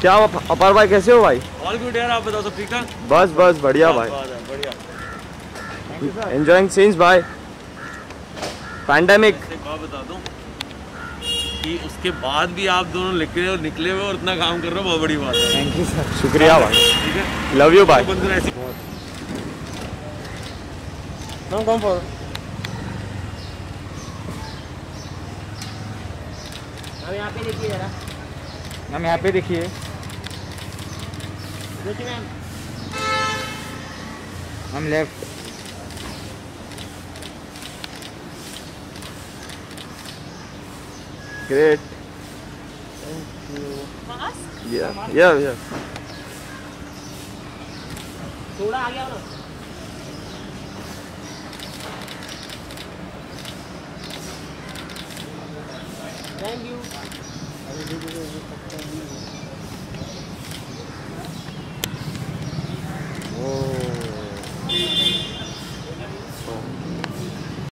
क्या अपार भाई कैसे हो भाई? ऑल गुड यार आप बताओ सब ठीक ठाक? बस बस बढ़िया भाई। बढ़िया। एंजॉइंग सीन्स भाई। पैंडेमिक बता दूँ कि उसके बाद भी आप दोनों निकले और निकले हुए और इतना काम कर रहे हो बहुत बड़ी बात है। थैंक यू सर शुक्रिया भाई। ठीक है? लव यू भाई कम कम फॉर हम यहाँ पे देखिए जरा। मैम यहाँ पे देखिए। देखिए मैम हम लेफ्ट ग्रेट या या या थोड़ा आ गया ना थैंक यू